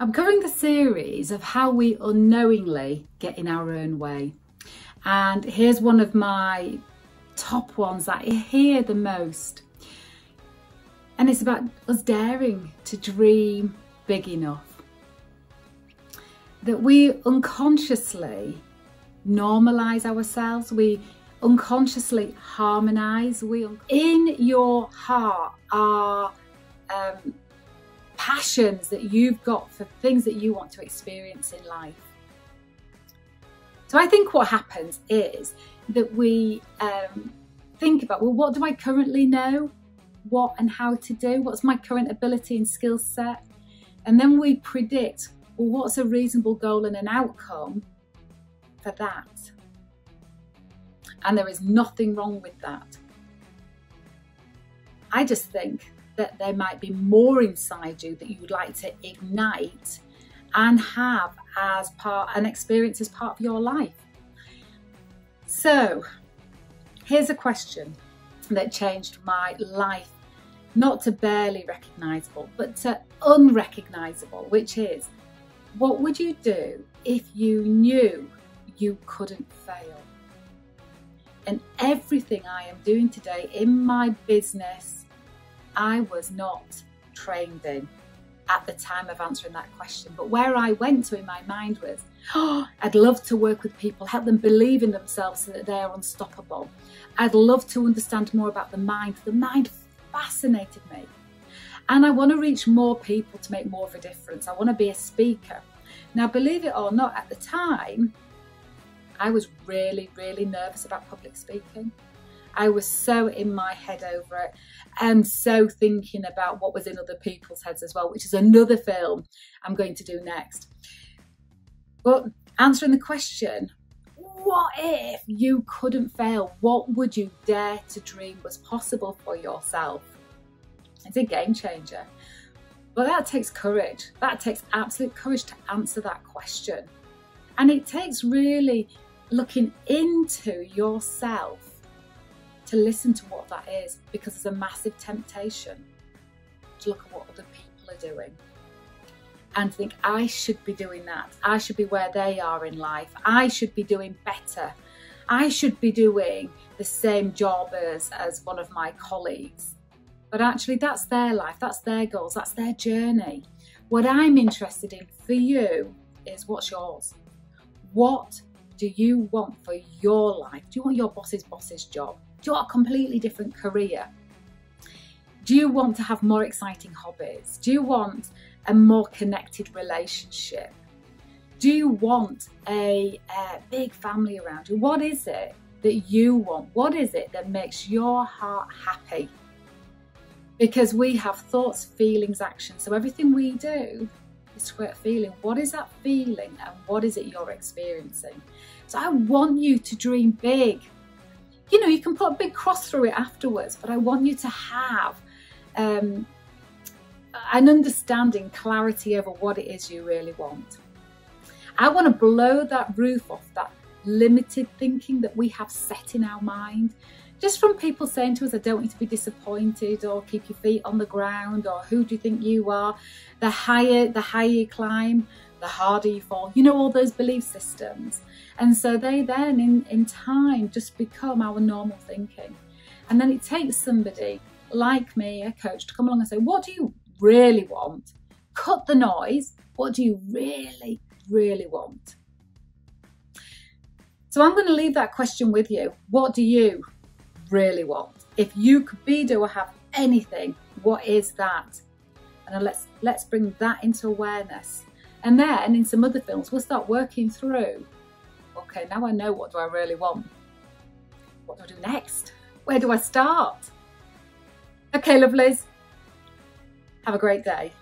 I'm covering the series of how we unknowingly get in our own way. And here's one of my top ones that I hear the most. And it's about us daring to dream big enough. That we unconsciously normalize ourselves, we unconsciously harmonize. We in your heart are um, passions that you've got for things that you want to experience in life. So I think what happens is that we um, think about, well, what do I currently know? What and how to do? What's my current ability and skill set? And then we predict, well, what's a reasonable goal and an outcome for that? And there is nothing wrong with that. I just think that there might be more inside you that you would like to ignite and have as part an experience as part of your life. So, here's a question that changed my life not to barely recognizable, but to unrecognizable, which is what would you do if you knew you couldn't fail? And everything I am doing today in my business, I was not trained in at the time of answering that question. But where I went to in my mind was, oh, I'd love to work with people, help them believe in themselves so that they are unstoppable. I'd love to understand more about the mind. The mind fascinated me. And I want to reach more people to make more of a difference. I want to be a speaker. Now, believe it or not, at the time, I was really, really nervous about public speaking. I was so in my head over it and so thinking about what was in other people's heads as well, which is another film I'm going to do next. But answering the question, what if you couldn't fail? What would you dare to dream was possible for yourself? It's a game changer. But that takes courage. That takes absolute courage to answer that question. And it takes really looking into yourself to listen to what that is because there's a massive temptation to look at what other people are doing and think, I should be doing that. I should be where they are in life. I should be doing better. I should be doing the same job as, as one of my colleagues. But actually, that's their life, that's their goals, that's their journey. What I'm interested in for you is what's yours? What do you want for your life? Do you want your boss's boss's job? Do you a completely different career? Do you want to have more exciting hobbies? Do you want a more connected relationship? Do you want a, a big family around you? What is it that you want? What is it that makes your heart happy? Because we have thoughts, feelings, actions. So everything we do is to create feeling. What is that feeling and what is it you're experiencing? So I want you to dream big you know, you can put a big cross through it afterwards, but I want you to have um, an understanding, clarity over what it is you really want. I want to blow that roof off that limited thinking that we have set in our mind. Just from people saying to us, I don't want you to be disappointed or keep your feet on the ground or who do you think you are? The higher, the higher you climb, the harder you fall. You know, all those belief systems. And so they then, in, in time, just become our normal thinking. And then it takes somebody like me, a coach, to come along and say, What do you really want? Cut the noise. What do you really, really want? So I'm going to leave that question with you. What do you really want? If you could be, do, or have anything, what is that? And let's let's bring that into awareness. And then in some other films, we'll start working through okay, now I know what do I really want. What do I do next? Where do I start? Okay, lovelies. Have a great day.